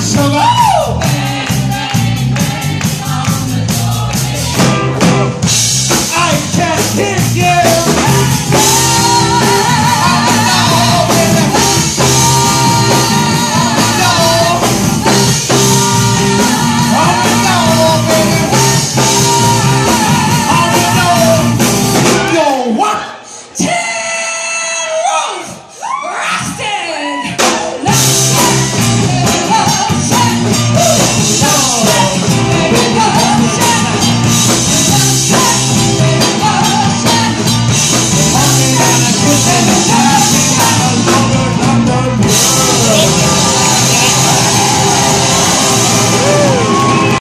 Sugar.